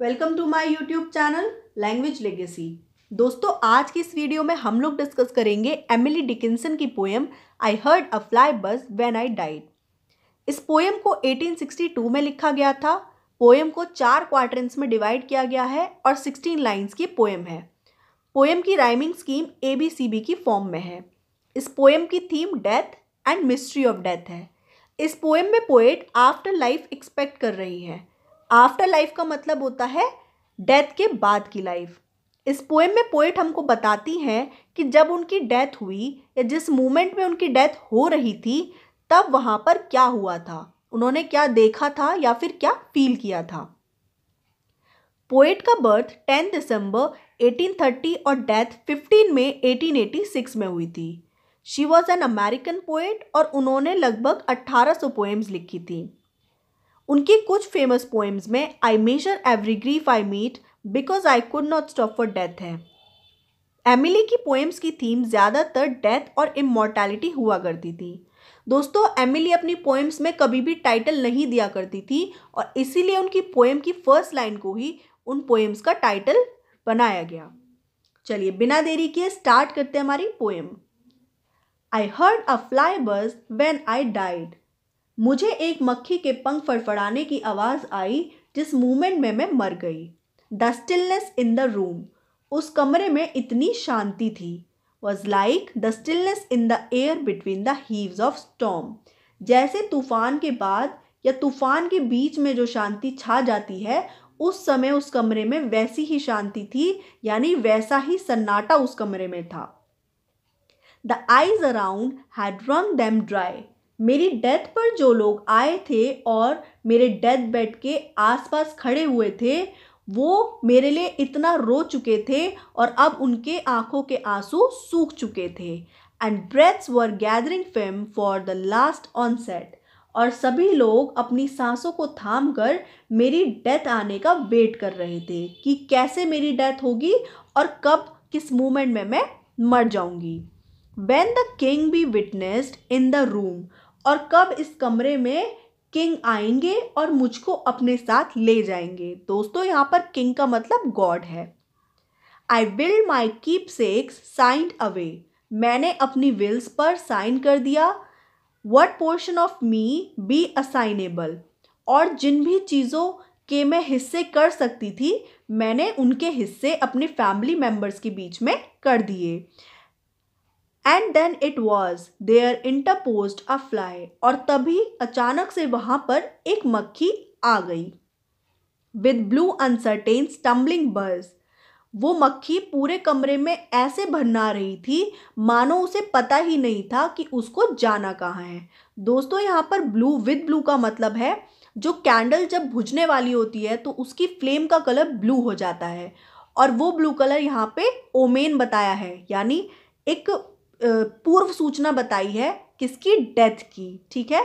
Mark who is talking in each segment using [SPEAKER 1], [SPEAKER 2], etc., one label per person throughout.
[SPEAKER 1] Welcome to my YouTube channel language legacy. दोस्तों, आज की इस वीडियो में हम लोग डिस्कस करेंगे एमिली डिकिंसन की poem I heard a fly buzz when I died इस पोएम को 1862 में लिखा गया था। पोएम को चार क्वार्टरंस में डिवाइड किया गया है और 16 लाइंस की पोएम है। पोएम की rhyming scheme A B C B की फॉर्म में है। इस पोएम की theme death and mystery of death है। इस पोएम में पोएट आफ्टर लाइफ एक्सपेक्ट कर रही है। आफ्टर लाइफ का मतलब होता है डेथ के बाद की लाइफ इस पोएम में पोएट हमको बताती हैं कि जब उनकी डेथ हुई या जिस मोमेंट में उनकी डेथ हो रही थी, तब वहाँ पर क्या हुआ था? उन्होंने क्या देखा था या फिर क्या फील किया था? पोएट का बर्थ 10 दिसंबर 1830 और डेथ 15 मई 1886 में हुई थी. She was an American poet और उन्होंने लगभग 1800 पोएम्स लिखी थी. उनकी कुछ फ़ेमस पोएम्स में I measure every grief I meet because I could not stop for death है। एमिली की पोएम्स की थीम ज़्यादातर डेथ और इमोर्टैलिटी हुआ करती थी। दोस्तों एमिली अपनी पोएम्स में कभी भी टाइटल नहीं दिया करती थी और इसीलिए उनकी पोएम की फ़र्स्ट लाइन को ही उन पोएम्स का टाइटल बनाया गया। चलिए, बिना देरी किए स्टार्ट करते हैं हमारी poem I heard a fly buzz when I died मुझे एक मक्खी के पंख फड़फड़ाने की आवाज़ आई, जिस मूवमेंट में मैं मर गई। The stillness in the room. उस कमरे में इतनी शांति थी। Was like the stillness in the air between the heaves of storm जैसे तूफ़ान के बाद या तूफ़ान के बीच में जो शांति छा जाती है, उस समय उस कमरे में वैसी ही शांति थी, यानी वैसा ही सन्नाटा उस कमरे में था। The eyes around had wrung them dry. मेरी डेथ पर जो लोग आए थे और मेरे डेथ बेड के आसपास खड़े हुए थे, वो मेरे लिए इतना रो चुके थे और अब उनके आँखों के आँसू सूख चुके थे। And breaths were gathering firm for the last onset और सभी लोग अपनी सांसों को थाम कर मेरी डेथ आने का वेट कर रहे थे कि कैसे मेरी डेथ होगी और कब, किस मोमेंट में मैं मर जाऊँगी। When the king be witnessed in the room और कब इस कमरे में किंग आएँगे और मुझको अपने साथ ले जाएँगे। दोस्तों, यहाँ पर किंग का मतलब गॉड है। I will my keepsakes signed away मैंने अपनी विल्स पर साइन कर दिया। What portion of me be assignable और जिन भी चीज़ों के मैं हिस्से कर सकती थी, मैंने उनके हिस्से अपने फैमिली मेंबर्स के बीच में कर दिए। And then it was there interpose a fly और तभी अचानक से वहाँ पर एक मक्खी आ गई। With blue uncertain stumbling buzz वो मक्खी पूरे कमरे में ऐसे भरना रही थी, मानो उसे पता ही नहीं था कि उसको जाना कहाँ है। दोस्तों, यहाँ पर ब्लू विद ब्लू का मतलब है, जो कैंडल जब भुजने वाली होती है तो उसकी फ्लेम का कलर ब्लू हो जाता है। और वो ब्लू कलर यहाँ पे ओमेन बताया है, यानी एक पूर्व सूचना बताई है किसकी? डेथ की, ठीक है?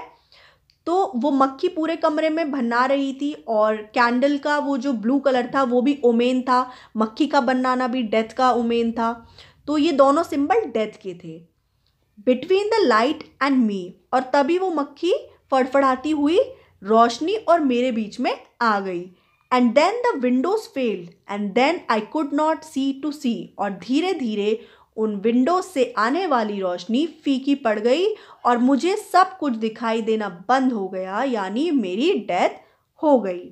[SPEAKER 1] तो वो मक्खी पूरे कमरे में भना रही थी और कैंडल का वो जो ब्लू कलर था वो भी ओमेन था, मक्खी का बनाना भी डेथ का ओमेन था। तो ये दोनों सिंबल डेथ के थे। Between the light and me, और तभी वो मक्खी फड़फड़ाती हुई रोशनी और मेरे बीच में आ गई। And then the windows failed and then I could not see to see और धीरे धीरे उन विंडो से आने वाली रोशनी फीकी पड़ गई और मुझे सब कुछ दिखाई देना बंद हो गया, यानी मेरी डेथ हो गई।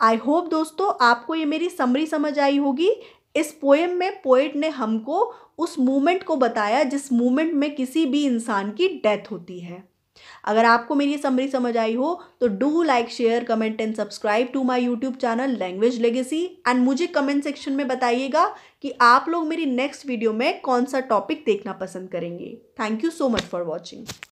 [SPEAKER 1] आई होप दोस्तों आपको ये मेरी समरी समझ आई होगी। इस पोएम में पोइट ने हमको उस मोमेंट को बताया जिस मोमेंट में किसी भी इंसान की डेथ होती है। अगर आपको मेरी समरी समझ आई हो तो do like share comment and subscribe to my YouTube channel language legacy and मुझे कमेंट सेक्शन में बताइएगा कि आप लोग मेरी नेक्स्ट वीडियो में कौन सा टॉपिक देखना पसंद करेंगे. Thank you so much for watching